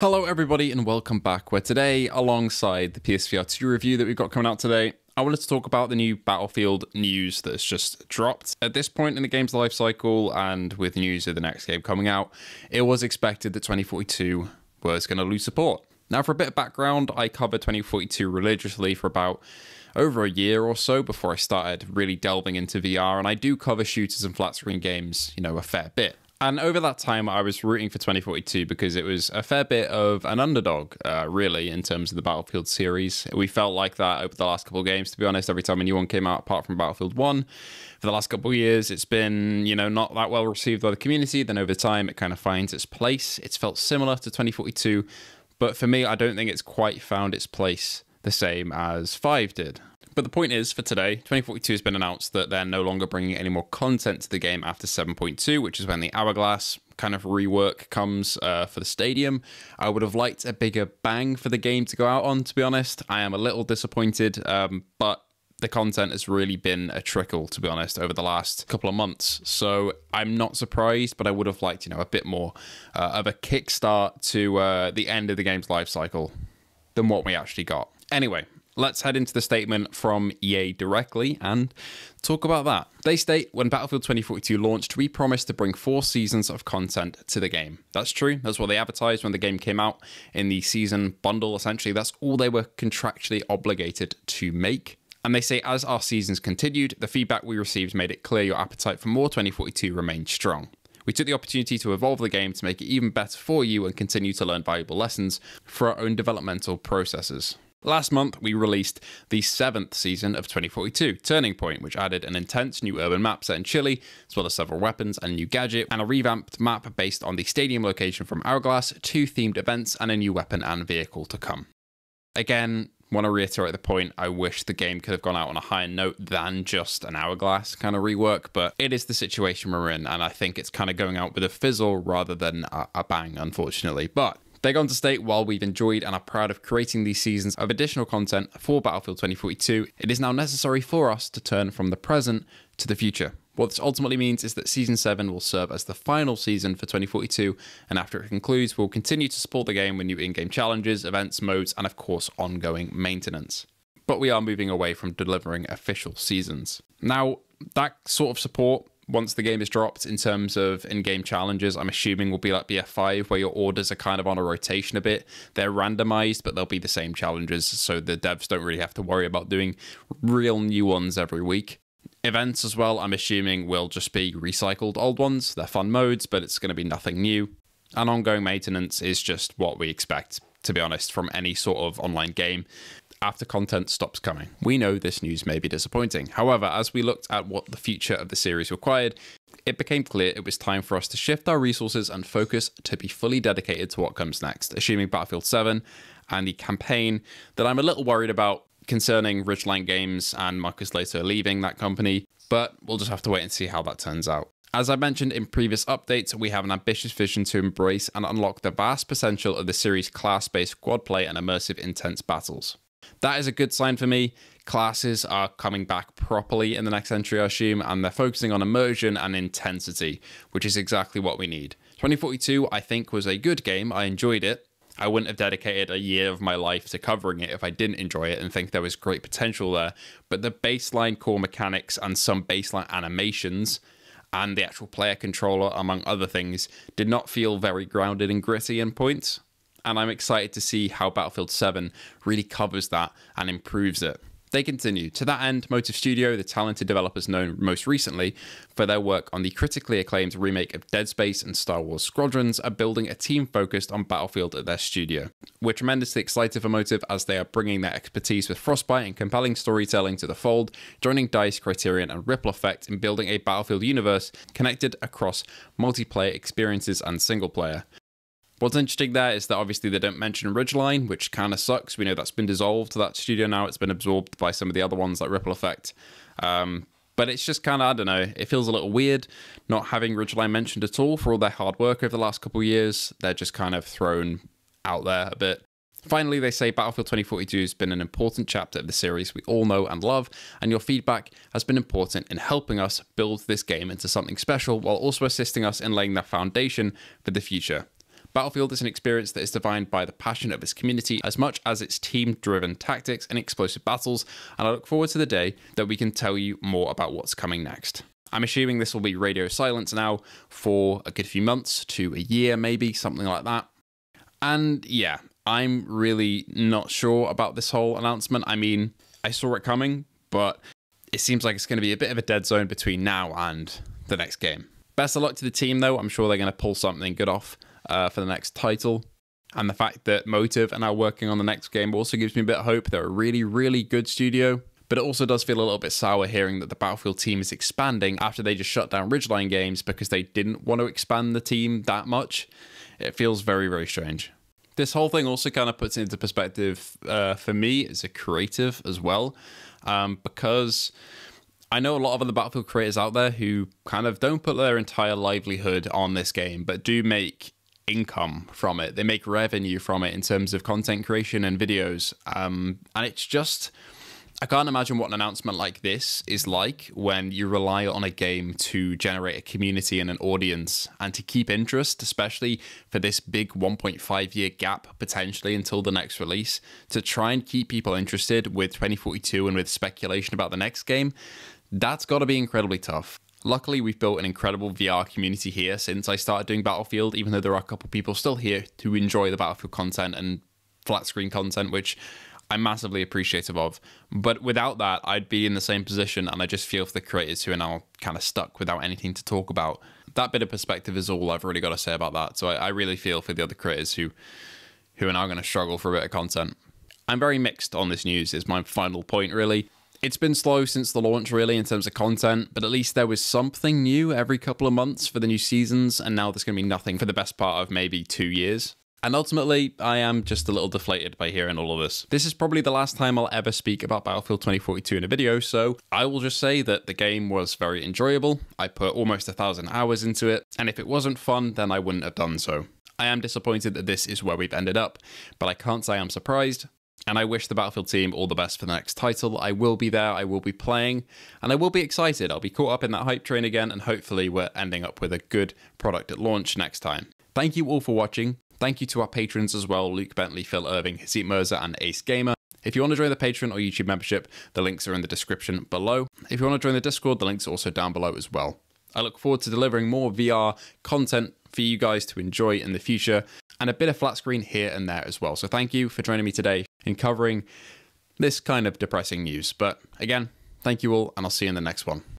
Hello, everybody, and welcome back. Where today, alongside the PSVR 2 review that we've got coming out today, I wanted to talk about the new Battlefield news that's just dropped. At this point in the game's life cycle, and with news of the next game coming out, it was expected that 2042 was going to lose support. Now, for a bit of background, I covered 2042 religiously for about over a year or so before I started really delving into VR, and I do cover shooters and flat screen games, you know, a fair bit. And over that time, I was rooting for 2042 because it was a fair bit of an underdog, uh, really, in terms of the Battlefield series. We felt like that over the last couple of games, to be honest. Every time a new one came out, apart from Battlefield 1, for the last couple of years, it's been, you know, not that well received by the community. Then over time, it kind of finds its place. It's felt similar to 2042, but for me, I don't think it's quite found its place the same as 5 did. But the point is, for today, 2042 has been announced that they're no longer bringing any more content to the game after 7.2, which is when the Hourglass kind of rework comes uh, for the stadium. I would have liked a bigger bang for the game to go out on, to be honest. I am a little disappointed, um, but the content has really been a trickle, to be honest, over the last couple of months. So I'm not surprised, but I would have liked, you know, a bit more uh, of a kickstart to uh, the end of the game's life cycle than what we actually got. Anyway, let's head into the statement from EA directly and talk about that. They state when Battlefield 2042 launched, we promised to bring four seasons of content to the game. That's true. That's what they advertised when the game came out in the season bundle, essentially. That's all they were contractually obligated to make. And they say, as our seasons continued, the feedback we received made it clear your appetite for more 2042 remained strong. We took the opportunity to evolve the game to make it even better for you and continue to learn valuable lessons for our own developmental processes. Last month, we released the seventh season of 2042, Turning Point, which added an intense new urban map set in Chile, as well as several weapons and new gadget, and a revamped map based on the stadium location from Hourglass, two themed events, and a new weapon and vehicle to come. Again, want to reiterate the point, I wish the game could have gone out on a higher note than just an Hourglass kind of rework, but it is the situation we're in, and I think it's kind of going out with a fizzle rather than a, a bang, unfortunately. But they go on to state, while we've enjoyed and are proud of creating these seasons of additional content for Battlefield 2042, it is now necessary for us to turn from the present to the future. What this ultimately means is that Season 7 will serve as the final season for 2042, and after it concludes, we'll continue to support the game with new in game challenges, events, modes, and of course, ongoing maintenance. But we are moving away from delivering official seasons. Now, that sort of support once the game is dropped in terms of in-game challenges i'm assuming will be like bf5 where your orders are kind of on a rotation a bit. They're randomized but they'll be the same challenges so the devs don't really have to worry about doing real new ones every week. Events as well i'm assuming will just be recycled old ones. They're fun modes but it's going to be nothing new. And ongoing maintenance is just what we expect to be honest from any sort of online game after content stops coming. We know this news may be disappointing. However, as we looked at what the future of the series required, it became clear it was time for us to shift our resources and focus to be fully dedicated to what comes next, assuming Battlefield 7 and the campaign that I'm a little worried about concerning Ridgeline Games and Marcus Lehto leaving that company, but we'll just have to wait and see how that turns out. As I mentioned in previous updates, we have an ambitious vision to embrace and unlock the vast potential of the series' class based squad play and immersive intense battles. That is a good sign for me. Classes are coming back properly in the next entry, I assume, and they're focusing on immersion and intensity, which is exactly what we need. 2042, I think, was a good game. I enjoyed it. I wouldn't have dedicated a year of my life to covering it if I didn't enjoy it and think there was great potential there. But the baseline core mechanics and some baseline animations and the actual player controller, among other things, did not feel very grounded and gritty in points and I'm excited to see how Battlefield 7 really covers that and improves it. They continue. To that end, Motive Studio, the talented developers known most recently for their work on the critically acclaimed remake of Dead Space and Star Wars Squadrons, are building a team focused on Battlefield at their studio. We're tremendously excited for Motive as they are bringing their expertise with Frostbite and compelling storytelling to the fold, joining DICE, Criterion, and Ripple Effect in building a Battlefield universe connected across multiplayer experiences and single player. What's interesting there is that obviously they don't mention Ridgeline, which kind of sucks. We know that's been dissolved to that studio now. It's been absorbed by some of the other ones like Ripple Effect. Um, but it's just kind of, I don't know, it feels a little weird not having Ridgeline mentioned at all for all their hard work over the last couple of years. They're just kind of thrown out there a bit. Finally, they say Battlefield 2042 has been an important chapter of the series we all know and love, and your feedback has been important in helping us build this game into something special while also assisting us in laying the foundation for the future. Battlefield is an experience that is defined by the passion of its community as much as its team driven tactics and explosive battles, and I look forward to the day that we can tell you more about what's coming next. I'm assuming this will be radio silence now for a good few months to a year, maybe, something like that. And yeah, I'm really not sure about this whole announcement. I mean, I saw it coming, but it seems like it's going to be a bit of a dead zone between now and the next game. Best of luck to the team, though. I'm sure they're going to pull something good off uh, for the next title. And the fact that Motive are now working on the next game also gives me a bit of hope. They're a really, really good studio. But it also does feel a little bit sour hearing that the Battlefield team is expanding after they just shut down Ridgeline Games because they didn't want to expand the team that much. It feels very, very strange. This whole thing also kind of puts into perspective uh, for me as a creative as well, um, because I know a lot of other Battlefield creators out there who kind of don't put their entire livelihood on this game, but do make income from it. They make revenue from it in terms of content creation and videos. Um, and it's just I can't imagine what an announcement like this is like when you rely on a game to generate a community and an audience and to keep interest, especially for this big 1.5 year gap potentially until the next release, to try and keep people interested with 2042 and with speculation about the next game. That's got to be incredibly tough. Luckily, we've built an incredible VR community here since I started doing Battlefield, even though there are a couple people still here to enjoy the Battlefield content and flat screen content, which I'm massively appreciative of. But without that, I'd be in the same position, and I just feel for the creators who are now kind of stuck without anything to talk about. That bit of perspective is all I've really got to say about that. So I, I really feel for the other creators who who are now going to struggle for a bit of content. I'm very mixed on this news. Is my final point really. It's been slow since the launch, really, in terms of content, but at least there was something new every couple of months for the new seasons, and now there's going to be nothing for the best part of maybe two years. And ultimately, I am just a little deflated by hearing all of this. This is probably the last time I'll ever speak about Battlefield 2042 in a video, so I will just say that the game was very enjoyable. I put almost a thousand hours into it, and if it wasn't fun, then I wouldn't have done so. I am disappointed that this is where we've ended up, but I can't say I'm surprised. And I wish the Battlefield team all the best for the next title. I will be there, I will be playing, and I will be excited. I'll be caught up in that hype train again, and hopefully, we're ending up with a good product at launch next time. Thank you all for watching. Thank you to our patrons as well Luke Bentley, Phil Irving, Haseet Mirza, and Ace Gamer. If you want to join the Patreon or YouTube membership, the links are in the description below. If you want to join the Discord, the links are also down below as well. I look forward to delivering more VR content for you guys to enjoy in the future and a bit of flat screen here and there as well. So thank you for joining me today in covering this kind of depressing news. But again, thank you all, and I'll see you in the next one.